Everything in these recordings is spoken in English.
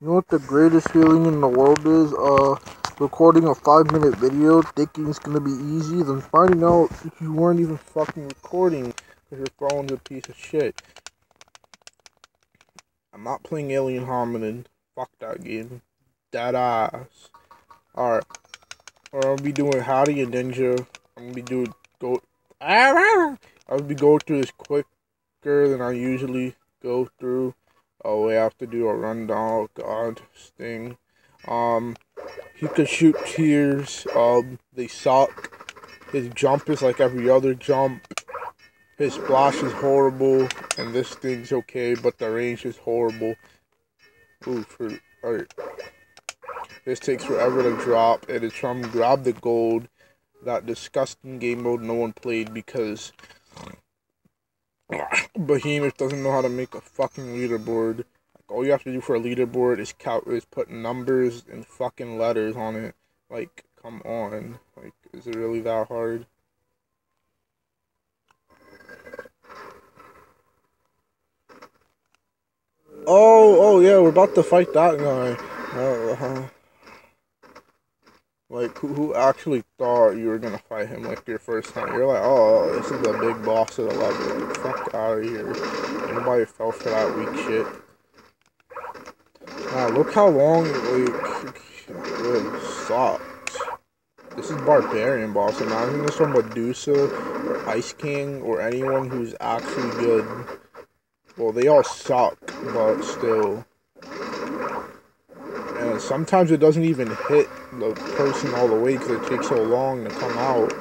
You know what the greatest feeling in the world is? Uh, recording a five minute video, thinking it's gonna be easy, then finding out you weren't even fucking recording because your phone's a piece of shit. I'm not playing Alien Hominid. Fuck that game. Dead ass. Alright. Or I'll be doing Hatty and Ninja. I'm gonna be doing go. I'll be going through this quicker than I usually go through. Oh, we have to do a rundown. Oh, God, Sting. Um, he can shoot tears. Um, they suck. His jump is like every other jump. His splash is horrible, and this thing's okay, but the range is horrible. Ooh, for alright. This takes forever to drop, and it's from Grab the Gold, that disgusting game mode no one played because Behemoth doesn't know how to make a fucking leaderboard. Like, all you have to do for a leaderboard is count is put numbers and fucking letters on it. Like, come on. Like, is it really that hard? Oh, oh yeah, we're about to fight that guy. Uh, uh, like, who, who actually thought you were gonna fight him like your first time? You're like, oh, this is the big boss of the level. Fuck out of here. Nobody fell for that weak shit. Wow, look how long, like, it sucks. This is Barbarian boss. Imagine this from Medusa or Ice King or anyone who's actually good. Well, they all suck, but still sometimes it doesn't even hit the person all the way because it takes so long to come out.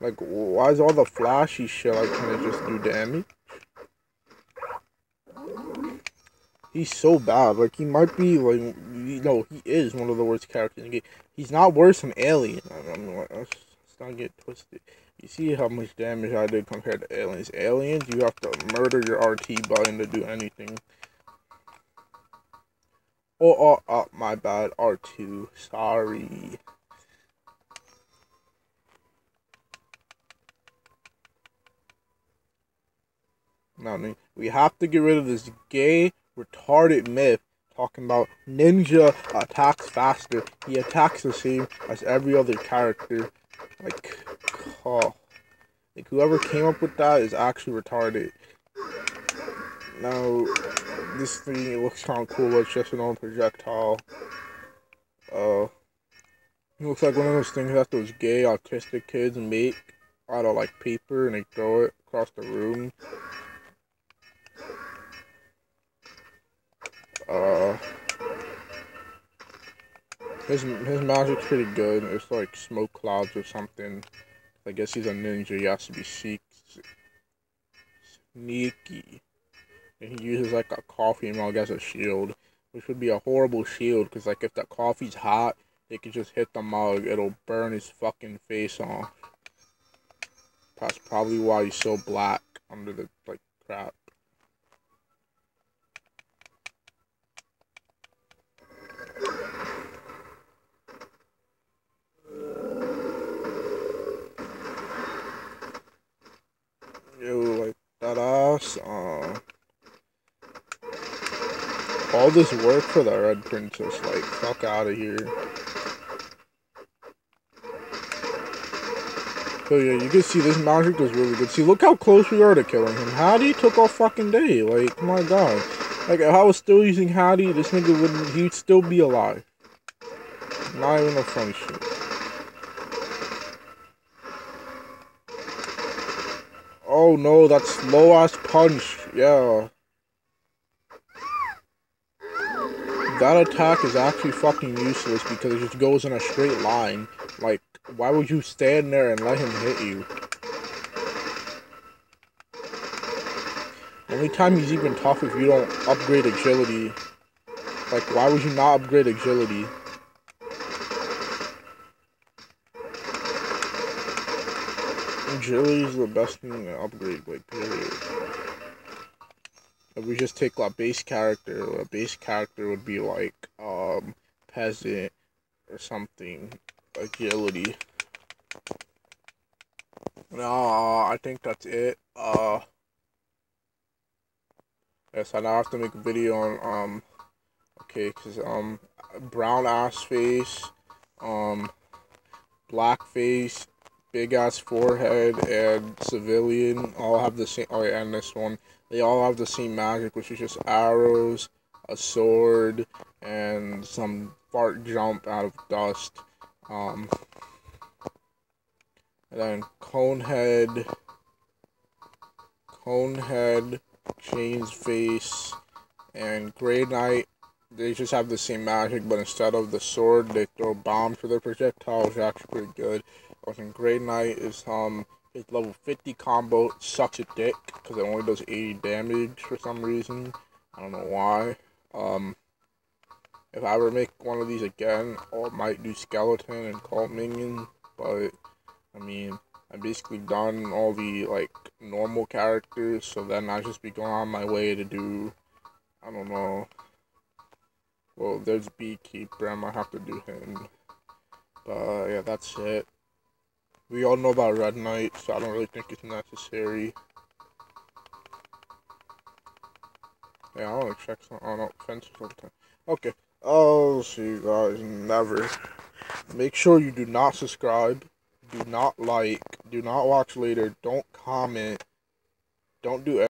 Like, why is all the flashy shit like can it just do damage? He's so bad. Like, he might be, like, you know, he is one of the worst characters in the game. He's not worse than Alien. I mean, let's, let's not get twisted. You see how much damage I did compared to Aliens. Aliens, you have to murder your RT button to do anything. Oh, oh, oh, my bad. R2. Sorry. Now, we have to get rid of this gay, retarded myth talking about ninja attacks faster. He attacks the same as every other character. Like, oh. Like, whoever came up with that is actually retarded. Now, this thing it looks kind of cool, it's just an old projectile. Uh, it looks like one of those things that those gay autistic kids make out of like paper and they throw it across the room. Uh, his his magic's pretty good. It's like smoke clouds or something. I guess he's a ninja. He has to be sneaky and he uses like a coffee mug as a shield, which would be a horrible shield because like if the coffee's hot, it could just hit the mug, it'll burn his fucking face off. That's probably why he's so black under the like crap. Yo, like that ass. Uh, all this work for the Red Princess, like, fuck out of here. So yeah, you can see this magic was really good. See, look how close we are to killing him. Hatty took all fucking day. Like, my god. Like, if I was still using Hatty, this nigga wouldn't, he'd still be alive. Not even a funny shit. Oh no, that's low ass punch. Yeah. That attack is actually fucking useless because it just goes in a straight line. Like, why would you stand there and let him hit you? Only time he's even tough if you don't upgrade agility. Like, why would you not upgrade agility? Agility is the best thing to upgrade, like, period. If we just take a base character, a base character would be like um peasant or something, agility. No, I think that's it. Uh, yes, I now have to make a video on um Okay, because, um, brown ass face, um, black face, big ass forehead, and civilian all have the same. Oh, yeah, and this one. They all have the same magic, which is just arrows, a sword, and some fart jump out of dust. Um, and then Conehead, Conehead, Chains Face, and Grey Knight. They just have the same magic, but instead of the sword, they throw bombs for their projectiles. Actually pretty good. And Grey Knight is um his level 50 combo sucks a dick because it only does 80 damage for some reason. I don't know why. Um, if I ever make one of these again, I might do skeleton and cult minion, but I mean, I basically done all the like normal characters, so then I just be going on my way to do, I don't know. Well, there's Beekeeper, I might have to do him. But yeah, that's it. We all know about Red Knight, so I don't really think it's necessary. Yeah, I some. Oh no, fence or. Okay. I'll see you guys never. Make sure you do not subscribe, do not like, do not watch later, don't comment, don't do